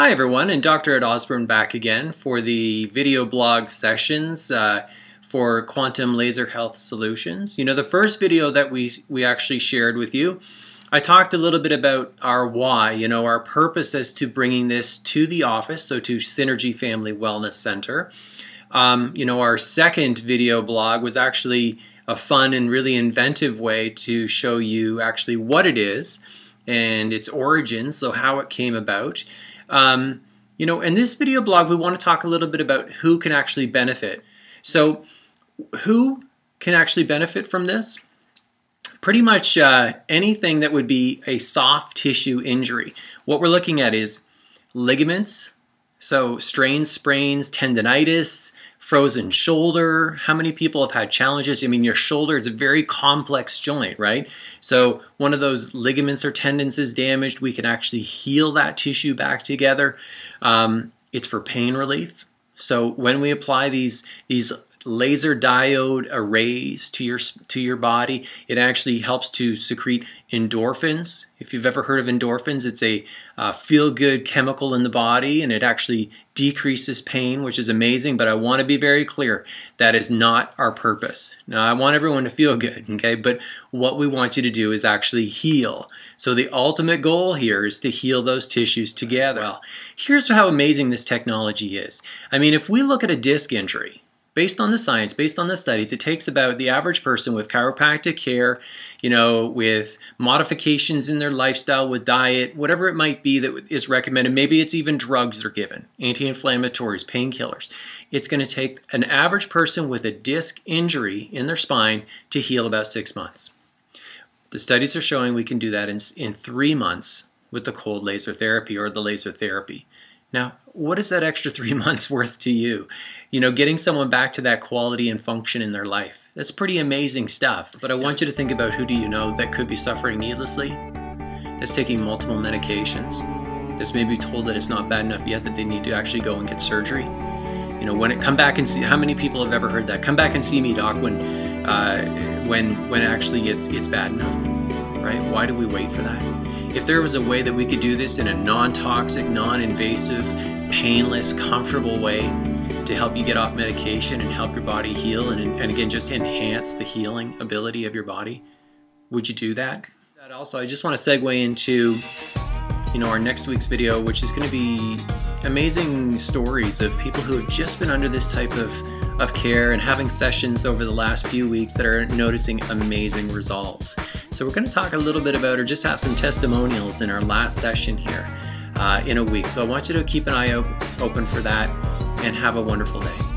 Hi everyone, and Dr. Ed Osburn back again for the video blog sessions uh, for Quantum Laser Health Solutions. You know, the first video that we, we actually shared with you, I talked a little bit about our why, you know, our purpose as to bringing this to the office, so to Synergy Family Wellness Center. Um, you know, our second video blog was actually a fun and really inventive way to show you actually what it is and its origins, so how it came about. Um, you know, in this video blog, we want to talk a little bit about who can actually benefit. So, who can actually benefit from this? Pretty much uh, anything that would be a soft tissue injury. What we're looking at is ligaments, so strains, sprains, tendonitis, frozen shoulder. How many people have had challenges? I mean, your shoulder is a very complex joint, right? So one of those ligaments or tendons is damaged. We can actually heal that tissue back together. Um, it's for pain relief. So when we apply these these laser diode arrays to your to your body. It actually helps to secrete endorphins. If you've ever heard of endorphins, it's a uh, feel-good chemical in the body, and it actually decreases pain, which is amazing. But I want to be very clear: that is not our purpose. Now, I want everyone to feel good, okay? But what we want you to do is actually heal. So the ultimate goal here is to heal those tissues together. Well, here's how amazing this technology is. I mean, if we look at a disc injury, based on the science, based on the studies, it takes about the average person with chiropractic care, you know, with modifications in their lifestyle, with diet, whatever it might be that is recommended. Maybe it's even drugs they're given, anti-inflammatories, painkillers. It's going to take an average person with a disc injury in their spine to heal about six months. The studies are showing we can do that in, in three months with the cold laser therapy or the laser therapy. Now, what is that extra three months worth to you? You know, getting someone back to that quality and function in their life. That's pretty amazing stuff. But I want you to think about who do you know that could be suffering needlessly, that's taking multiple medications, that's maybe told that it's not bad enough yet that they need to actually go and get surgery. You know, when it come back and see how many people have ever heard that? Come back and see me, doc, when uh, when when actually it's it's bad enough, right? Why do we wait for that? If there was a way that we could do this in a non-toxic, non-invasive, painless, comfortable way to help you get off medication and help your body heal and, and again just enhance the healing ability of your body, would you do that? Also, I just want to segue into you know our next week's video, which is going to be amazing stories of people who have just been under this type of, of care and having sessions over the last few weeks that are noticing amazing results. So we're going to talk a little bit about or just have some testimonials in our last session here uh, in a week. So I want you to keep an eye open for that and have a wonderful day.